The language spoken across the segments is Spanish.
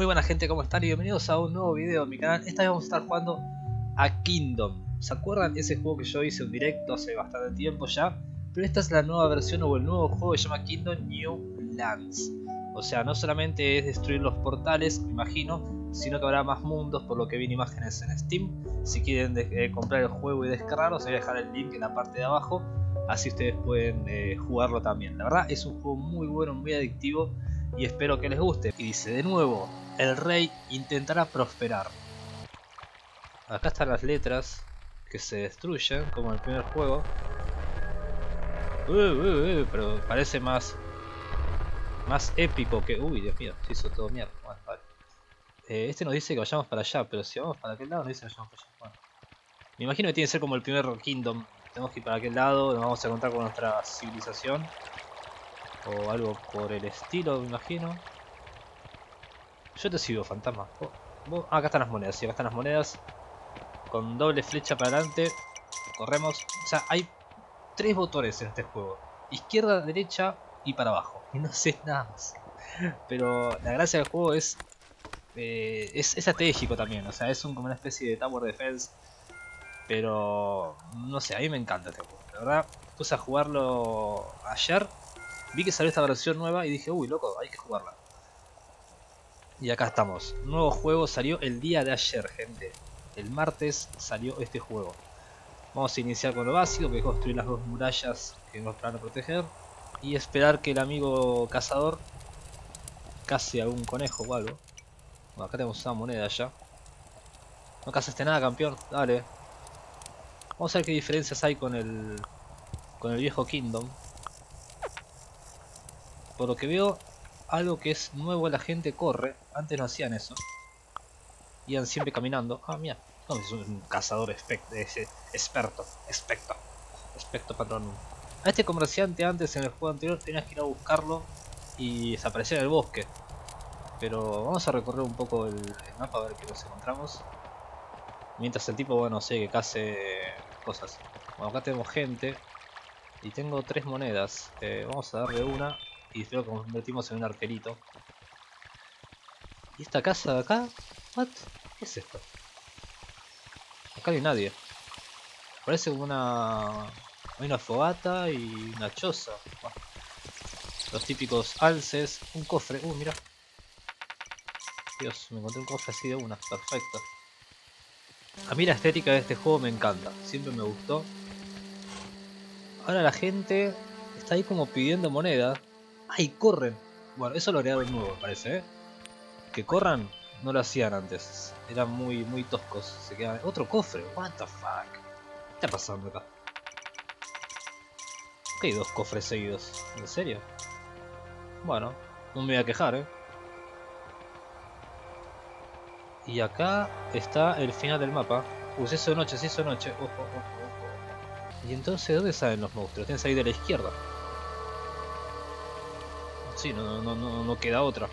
Muy buena gente, ¿cómo están? Y bienvenidos a un nuevo video en mi canal. Esta vez vamos a estar jugando a Kingdom. ¿Se acuerdan de ese juego que yo hice en directo hace bastante tiempo ya? Pero esta es la nueva versión o el nuevo juego que se llama Kingdom New Lands. O sea, no solamente es destruir los portales, me imagino, sino que habrá más mundos por lo que vi en imágenes en Steam. Si quieren eh, comprar el juego y descargarlo, os voy a dejar el link en la parte de abajo. Así ustedes pueden eh, jugarlo también. La verdad es un juego muy bueno, muy adictivo y espero que les guste. Y dice de nuevo, el rey intentará prosperar. Acá están las letras que se destruyen, como en el primer juego. pero parece más más épico que... Uy, Dios mío, se hizo todo mierda. Eh, este nos dice que vayamos para allá, pero si vamos para aquel lado nos dice que vayamos para allá. Bueno. Me imagino que tiene que ser como el primer Kingdom. Tenemos que ir para aquel lado, nos vamos a encontrar con nuestra civilización. O algo por el estilo, me imagino. Yo te sigo, fantasma. Acá están las monedas, sí, acá están las monedas. Con doble flecha para adelante. Corremos. O sea, hay tres botones en este juego. Izquierda, derecha y para abajo. Y no sé nada más. Pero la gracia del juego es, eh, es, estratégico también. O sea, es un, como una especie de Tower Defense. Pero no sé, a mí me encanta este juego. La verdad, puse a jugarlo ayer. Vi que salió esta versión nueva y dije, uy, loco, hay que jugarla. Y acá estamos. Nuevo juego salió el día de ayer, gente. El martes salió este juego. Vamos a iniciar con lo básico, que es construir las dos murallas que nos van a proteger y esperar que el amigo cazador case algún conejo o algo. Bueno, acá tenemos una moneda ya. No cazaste nada, campeón. Dale. Vamos a ver qué diferencias hay con el con el viejo Kingdom. Por lo que veo, algo que es nuevo la gente corre. Antes no hacían eso. Iban siempre caminando. Ah, mira. No, es un cazador experto. Experto. Experto patrón. A este comerciante antes en el juego anterior tenías que ir a buscarlo y desaparecer en el bosque. Pero vamos a recorrer un poco el, mapa a ver qué nos encontramos. Mientras el tipo, bueno, sé que case cosas. Bueno, acá tenemos gente. Y tengo tres monedas. Eh, vamos a darle una. Y que convertimos en un arquerito. ¿Y esta casa de acá? ¿What? ¿Qué es esto? Acá no hay nadie. Parece una hay una fogata y una choza. Los típicos alces. Un cofre. Uh, mira. Dios, me encontré un cofre así de una. Perfecto. A mí la estética de este juego me encanta. Siempre me gustó. Ahora la gente está ahí como pidiendo moneda. ¡Ay, corren! Bueno, eso lo agregaron nuevo, me parece, ¿eh? Que corran no lo hacían antes. Eran muy, muy toscos. Se quedan... Otro cofre. What the fuck. ¿Qué está pasando acá? hay dos cofres seguidos? ¿En serio? Bueno, no me voy a quejar, ¿eh? Y acá está el final del mapa. Uy, se hizo noche, se hizo noche. Ojo, ojo, ojo. ¿Y entonces dónde salen los monstruos? Tienen que salir de la izquierda. Sí, no, no, queda otra.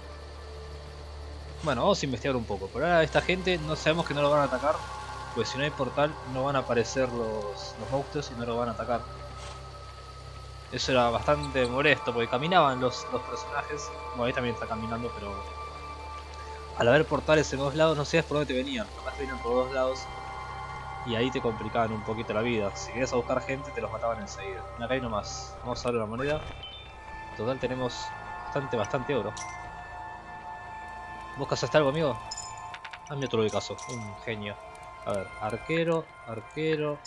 Bueno, vamos a investigar un poco. Por ahora esta gente no sabemos que no lo van a atacar. Pues si no hay portal no van a aparecer los, monstruos y no lo van a atacar. Eso era bastante molesto porque caminaban los, los personajes. Bueno, ahí también está caminando, pero al haber portales en dos lados no sabías por dónde te venían. Capaz te venían por dos lados y ahí te complicaban un poquito la vida. Si querías a buscar gente te los mataban enseguida. Acá hay nomás. Vamos a ver la moneda. En total tenemos bastante, oro. ¿Vos cazaste algo, amigo? Mí otro caso. Un genio. A ver, arquero, arquero.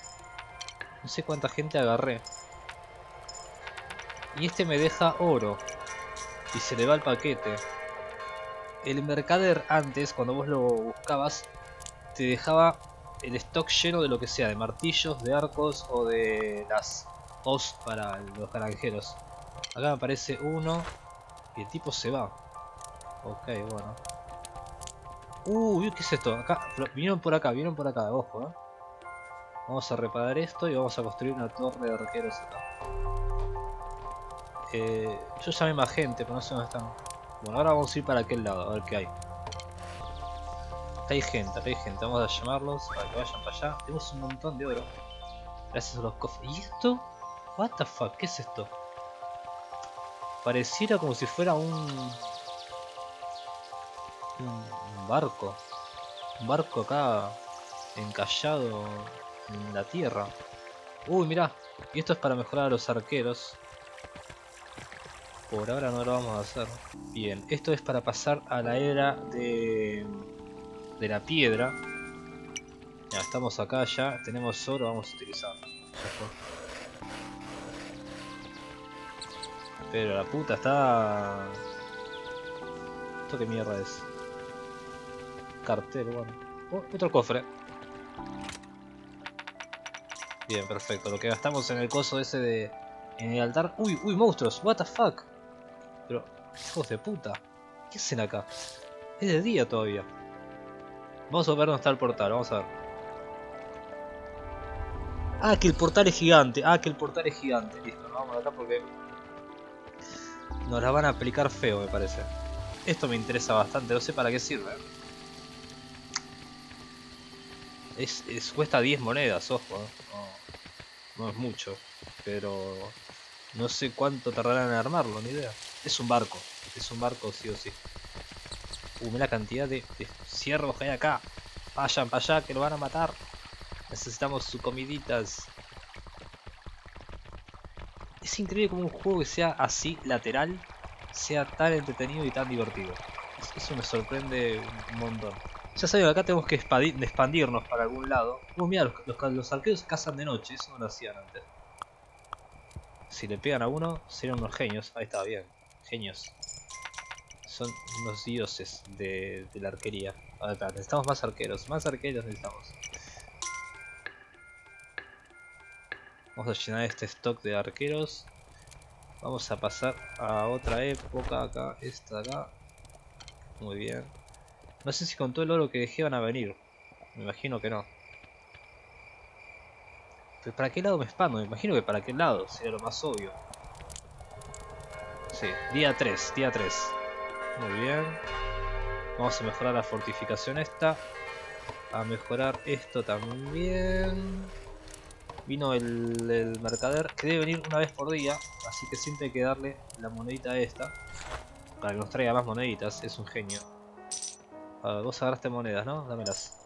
No sé cuánta gente agarré. Y este me deja oro. Y se le va el paquete. El mercader antes, cuando vos lo buscabas, te dejaba el stock lleno de lo que sea, de martillos, de arcos o de las os para los granjeros. Acá me aparece uno y el tipo se va. Ok, bueno. Uy, ¿qué es esto? Acá, vinieron por acá, vinieron por acá, ojo, ¿eh? Vamos a reparar esto y vamos a construir una torre de arqueros acá. Eh, yo llamé más gente, pero no sé dónde están. Bueno, ahora vamos a ir para aquel lado, a ver qué hay. Acá hay gente, acá hay gente. Vamos a llamarlos para que vayan para allá. Tenemos un montón de oro. Gracias a los cofres. ¿Y esto? What the fuck? ¿Qué es esto? Pareciera como si fuera un... Un barco. Un barco acá encallado en la tierra. Uy, mirá. Y esto es para mejorar a los arqueros. Por ahora no lo vamos a hacer. Bien, esto es para pasar a la era de, de la piedra. Ya estamos acá ya, tenemos oro, vamos a utilizarlo. Pero la puta está... ¿Esto qué mierda es? Cartel, bueno. Oh, otro cofre. Bien, perfecto. Lo que gastamos en el coso ese de... En el altar... Uy, uy, monstruos. What the fuck. Pero, hijos de puta. ¿Qué hacen acá? Es de día todavía. Vamos a ver dónde está el portal, vamos a ver. Ah, que el portal es gigante. Ah, que el portal es gigante. Listo, vamos acá porque... Nos la van a aplicar feo, me parece. Esto me interesa bastante, no sé para qué sirve. Es, cuesta 10 monedas, ojo. No, no es mucho, pero no sé cuánto tardarán en armarlo, ni idea. Es un barco, es un barco sí o sí. Uh, la cantidad de, de ciervos que hay acá. Vayan para allá que lo van a matar. Necesitamos sus comiditas. Es increíble como un juego que sea así, lateral, sea tan entretenido y tan divertido. Eso me sorprende un montón. Ya saben, acá tenemos que expandirnos para algún lado. Uh, mira, los, arqueros cazan de noche, eso no lo hacían antes. Si le pegan a uno, serían unos genios. Ahí está, bien. Genios. Son unos dioses de, la arquería. A ver, necesitamos más arqueros. Más arqueros necesitamos. Vamos a llenar este stock de arqueros. Vamos a pasar a otra época acá, esta acá. Muy bien. No sé si con todo el oro que dejé van a venir. Me imagino que no. ¿Pero para qué lado me expando? Me imagino que para qué lado, sería lo más obvio. Sí, día 3, día 3. Muy bien. Vamos a mejorar la fortificación esta. A mejorar esto también. Vino el, mercader que debe venir una vez por día. Así que siempre hay que darle la monedita esta. Para que nos traiga más moneditas. Es un genio. A ver, vos agarraste monedas, ¿no? Dámelas.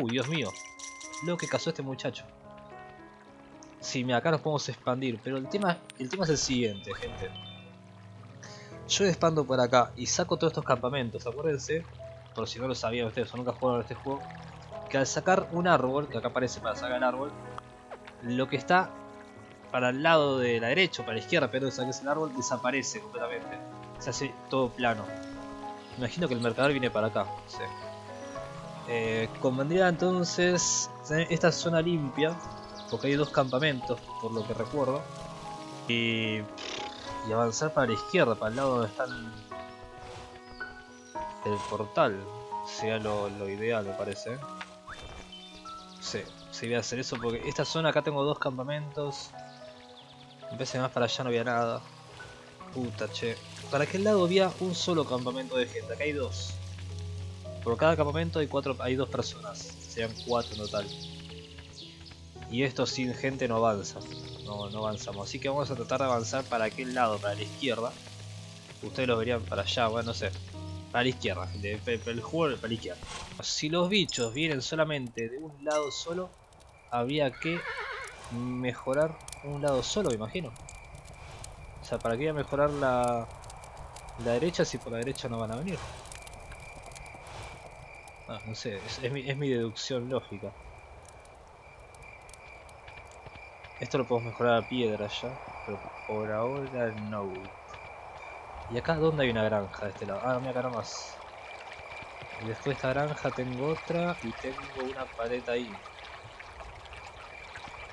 Uy, Dios mío. Lo que cazó este muchacho. Sí, mira, acá nos podemos expandir. Pero el tema, el tema es el siguiente, gente. Yo expando por acá y saco todos estos campamentos. Acuérdense, por si no lo sabían ustedes o nunca jugaron este juego, que al sacar un árbol, que acá aparece para sacar el árbol, lo que está para el lado de la derecha o para la izquierda, pero saques el árbol, desaparece completamente. Se hace todo plano. Imagino que el mercador viene para acá. Eh, convendría entonces tener esta zona limpia, porque hay dos campamentos, por lo que recuerdo. Y, y avanzar para la izquierda, para el lado donde está el, portal. Sería lo, lo ideal, me parece. Sí, sí voy a hacer eso porque esta zona acá tengo dos campamentos. Empecé más para allá no había nada. Puta, che. Para aquel lado había un solo campamento de gente, acá hay dos. Por cada campamento hay cuatro, hay dos personas, serían cuatro en total. Y esto sin gente no avanza, no, no avanzamos. Así que vamos a tratar de avanzar para aquel lado, para la izquierda. Ustedes lo verían para allá, bueno, no sé. Para la izquierda, el juego para la izquierda. Si los bichos vienen solamente de un lado solo, habría que mejorar un lado solo, me imagino. O sea, ¿para qué voy a mejorar la, la derecha si por la derecha no van a venir? Ah, no sé, es, mi, es mi deducción lógica. Esto lo podemos mejorar a piedra ya, pero por ahora no. ¿Y acá dónde hay una granja de este lado? Ah, mira acá nomás. Y después de esta granja tengo otra y tengo una paleta ahí.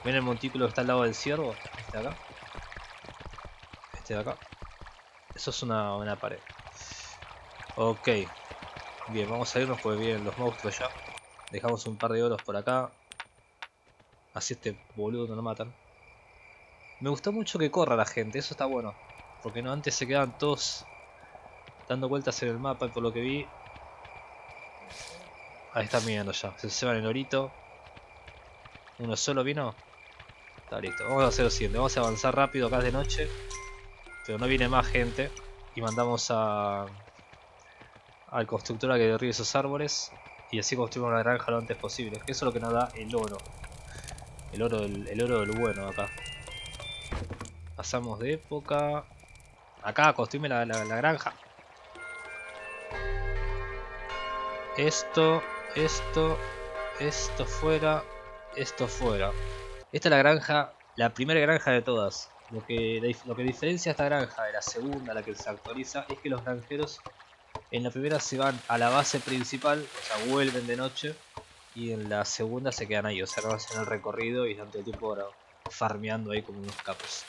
¿Ven el montículo que está al lado del ciervo? Este de acá. Este de acá. Eso es una, una pared. Ok. Bien, vamos a irnos porque vienen los monstruos ya. Dejamos un par de oros por acá. Así este boludo no lo matan. Me gustó mucho que corra la gente, eso está bueno. Porque no antes se quedaban todos dando vueltas en el mapa y por lo que vi. Ahí están mirando ya. Se van el orito. Uno solo vino. Está listo. Vamos a hacer lo siguiente. Vamos a avanzar rápido acá de noche. Pero no viene más gente. Y mandamos a... al constructor a que derribe esos árboles y así construir una granja lo antes posible. Que eso es lo que nos da el oro. El oro del, el oro del bueno acá. Pasamos de época. Acá, construime la granja. Esto, esto, esto fuera, esto fuera. Esta es la granja, la primera granja de todas. Lo que, lo que diferencia esta granja de la segunda, la que se actualiza, es que los granjeros en la primera se van a la base principal, o sea, vuelven de noche. Y en la segunda se quedan ahí, o sea, no hacen el recorrido y están todo el tiempo farmeando ahí como unos capos.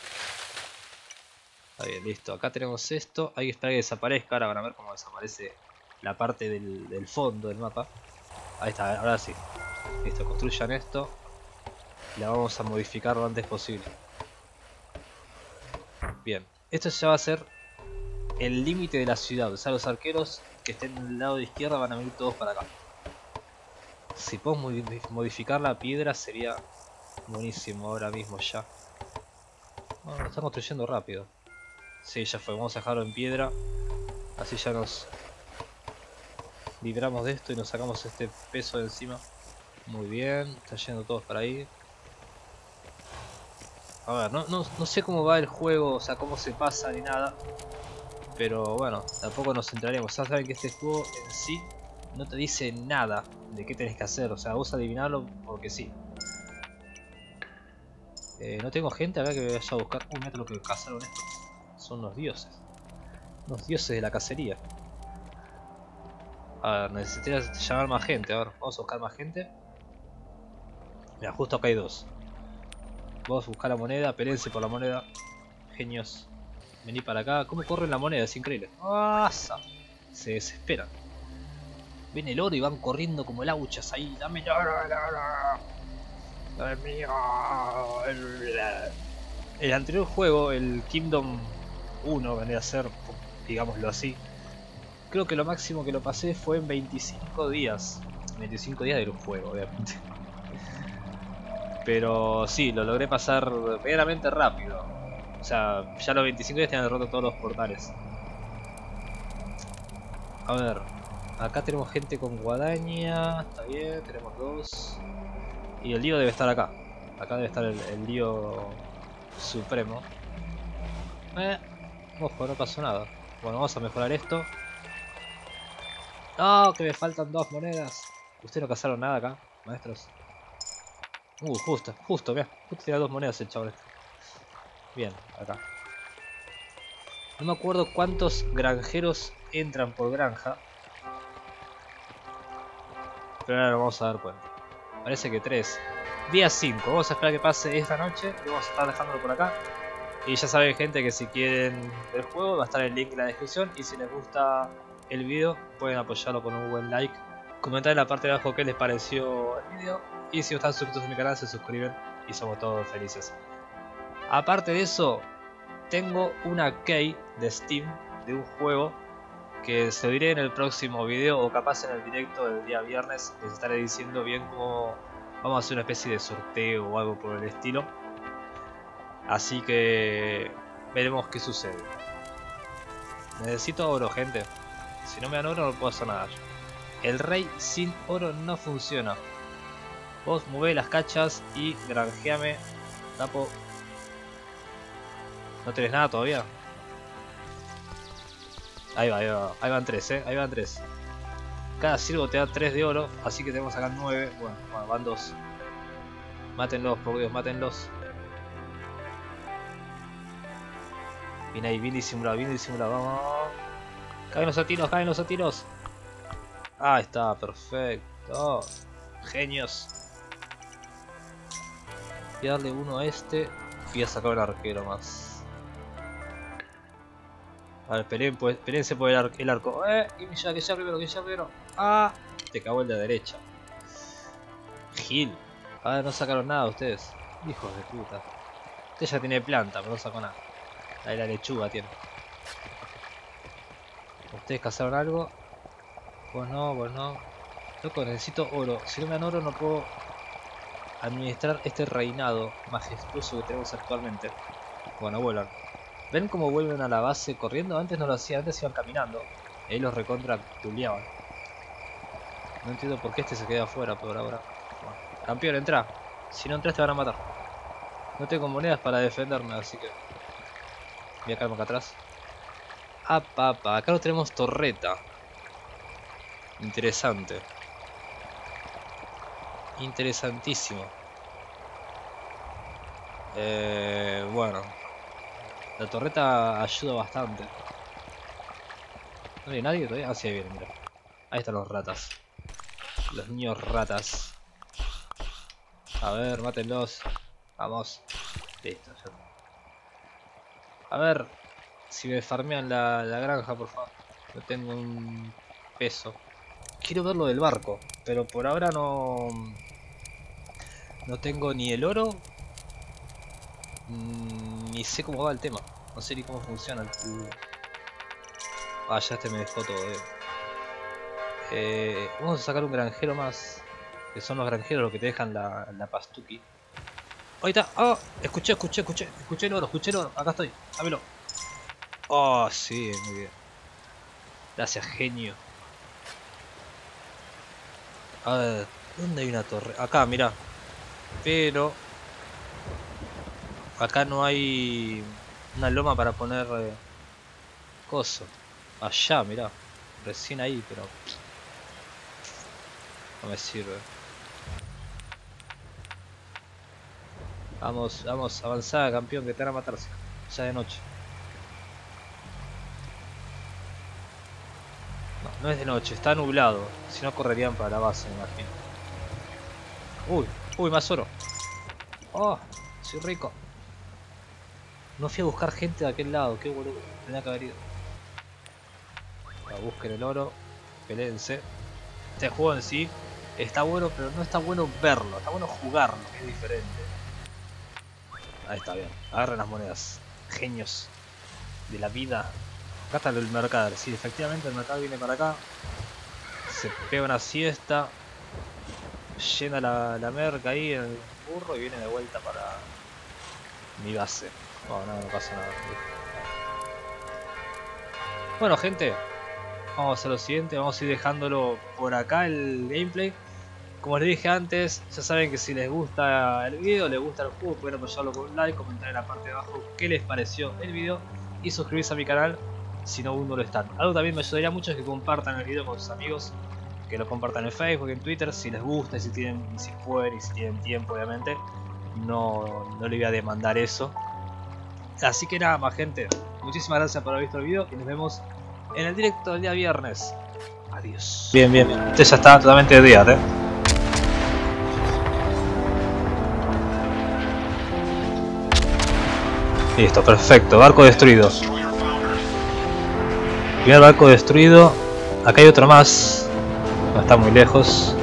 Está bien, listo. Acá tenemos esto. Hay que esperar que desaparezca. Ahora van a ver cómo desaparece la parte del, del fondo del mapa. Ahí está, ahora sí. Listo, construyan esto. La vamos a modificar lo antes posible. Bien, esto ya va a ser el límite de la ciudad. O sea, los arqueros que estén del lado de izquierda van a venir todos para acá. Si podemos modificar la piedra sería buenísimo ahora mismo ya. Bueno, lo están construyendo rápido. Sí, ya fue. Vamos a dejarlo en piedra. Así ya nos libramos de esto y nos sacamos este peso de encima. Muy bien. Están yendo todos para ahí. A ver, no, no, no sé cómo va el juego, o sea, cómo se pasa ni nada. Pero bueno, tampoco nos centraremos. Ya saben que este juego en sí no te dice nada de qué tenés que hacer. O sea, vos adivinarlo porque sí. Eh, no tengo gente acá que vaya a buscar. Mira lo que cazaron estos. Son los dioses. Los dioses de la cacería. A ver, necesitaría llamar más gente. A ver, vamos a buscar más gente. Mira, justo acá hay dos. Vamos a buscar la moneda, peleense por la moneda. Genios. Vení para acá. ¿Cómo corren la moneda? Es increíble. ¡Asa! Se desesperan. Ven el oro y van corriendo como lauchas ahí. Dame el oro, el oro. El anterior juego, el Kingdom 1, vendría a ser, digámoslo así. Creo que lo máximo que lo pasé fue en 25 días. 25 días del juego, obviamente. Pero sí, lo logré pasar medianamente rápido. O sea, ya los 25 días tenían roto todos los portales. A ver, acá tenemos gente con guadaña, está bien, tenemos dos. Y el lío debe estar acá. Acá debe estar el, el lío supremo. Eh, ojo, no pasó nada. Bueno, vamos a mejorar esto. No, que me faltan dos monedas. Ustedes no cazaron nada acá, maestros. Uh, justo, justo, mira, justo tiene dos monedas el chaval. Bien, acá. No me acuerdo cuántos granjeros entran por granja. Pero ahora lo vamos a dar cuenta. Parece que tres. Día 5. Vamos a esperar que pase esta noche. Y vamos a estar dejándolo por acá. Y ya saben gente que si quieren el juego va a estar el link en la descripción. Y si les gusta el video pueden apoyarlo con un buen like. Comentar en la parte de abajo qué les pareció el video. Y si no están suscritos a mi canal se suscriben y somos todos felices. Aparte de eso, tengo una key de Steam de un juego que se diré en el próximo video o capaz en el directo del día viernes. Les estaré diciendo bien cómo vamos a hacer una especie de sorteo o algo por el estilo. Así que veremos qué sucede. Necesito oro, gente. Si no me dan oro no puedo hacer nada. El rey sin oro no funciona. Vos mueve las cachas y granjeame. Tapo. ¿No tenés nada todavía? Ahí va, ahí va. Ahí van tres, eh. Ahí van tres. Cada sirvo te da 3 de oro, así que tenemos acá 9. Bueno, bueno van 2. Mátenlos, por Dios, mátenlos. Viene ahí, bien disimulado, bien disimulado. Vamos. Caen los atiros, caen los atiros. Ah, está, perfecto. Genios. A darle uno a este. Voy a sacar el arquero más. A ver, peleen, pues, peleense por el, ar el, arco. Eh, que ya, que ya primero, que ya primero. Ah, te cagó el de derecha. Gil. A ver, no sacaron nada ustedes. Hijos de puta. Usted ya tiene planta, pero no sacó nada. Ahí la lechuga tiene. ¿Ustedes cazaron algo? Pues no, pues no. Loco, necesito oro. Si no me dan oro no puedo administrar este reinado majestuoso que tenemos actualmente. Bueno, vuelan. ¿Ven cómo vuelven a la base corriendo? Antes no lo hacían, antes iban caminando. Ahí los recontra tuleaban. No entiendo por qué este se queda afuera por ahora. campeón, entra. Si no entras te van a matar. No tengo monedas para defenderme, así que... Voy a quedarme acá atrás. Ah, papa. Acá no tenemos torreta. Interesante. Interesantísimo. Eh, bueno. La torreta ayuda bastante. ¿No hay nadie todavía? Ah, sí, ahí viene, mira. Ahí están los ratas. Los niños ratas. A ver, mátenlos. Vamos. Listo, ya. A ver si me farmean la, la granja, por favor. No tengo un peso. Quiero ver lo del barco, pero por ahora no... No tengo ni el oro Mm, ni sé cómo va el tema. No sé ni cómo funciona el... Ah, ya este me dejó todo, eh. eh. vamos a sacar un granjero más. Que son los granjeros los que te dejan la, la pastuki. Ahí está. Oh, escuché, escuché, escuché. Escuché el oro, escuché el oro. Acá estoy. Dámelo. Oh, sí, muy bien. Gracias, genio. A ver, ¿dónde hay una torre? Acá, mira. Pero Acá no hay una loma para poner eh, coso. Allá, mirá. Recién ahí, pero... No me sirve. Vamos, vamos, avanzada campeón, que te van a matarse. Ya de noche. No, no es de noche, está nublado. Si no correrían para la base, me imagino. Uy, uy, más oro. Oh, soy rico. No fui a buscar gente de aquel lado, qué boludo. Tenía que haber ido. busquen el oro. Peleense. Este juego en sí está bueno, pero no está bueno verlo. Está bueno jugarlo, que es diferente. Ahí está bien. Agarren las monedas. Genios de la vida. Acá está el mercado. Sí, efectivamente el mercado viene para acá. Se pega una siesta. Llena la, merca ahí el burro y viene de vuelta para mi base. No, no, pasa nada. Bueno, gente, vamos a lo siguiente. Vamos a ir dejándolo por acá el gameplay. Como les dije antes, ya saben que si les gusta el video, les gusta el juego, pueden apoyarlo con un like, comentar en la parte de abajo qué les pareció el video y suscribirse a mi canal si no aún no lo están. Algo también me ayudaría mucho es que compartan el video con sus amigos, que lo compartan en Facebook, en Twitter, si les gusta, y si tienen, si pueden y si tienen tiempo obviamente. No, no le voy a demandar eso. Así que nada más gente, muchísimas gracias por haber visto el video y nos vemos en el directo del día viernes. Adiós. Bien, bien, Este ya está totalmente de día, ¿eh? Listo, perfecto. Barco destruido. Primer barco destruido. Acá hay otro más. No está muy lejos.